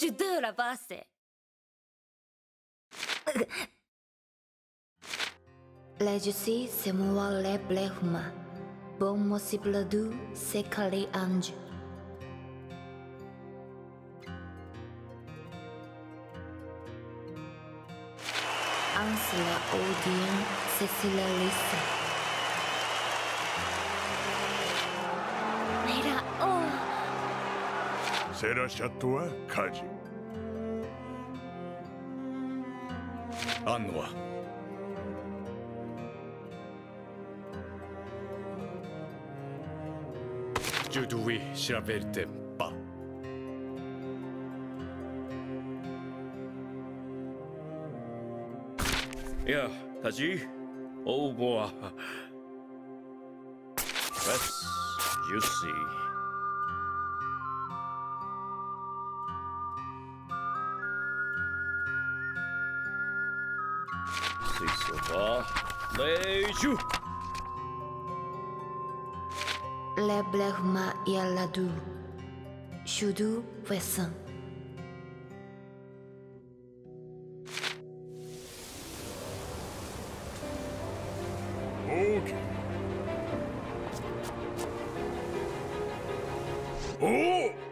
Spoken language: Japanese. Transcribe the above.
Je dois la passer. Legacy se moi le blehuma. Bon possible du c'est calé ange. Ansela odien se sila. セラシャットは火事アンノは？ジュドゥイ調べてば。いや立ち応募は？That's juicy 水素は霊樹 Le blehuma yalla du. Shudu vesan. オーケーお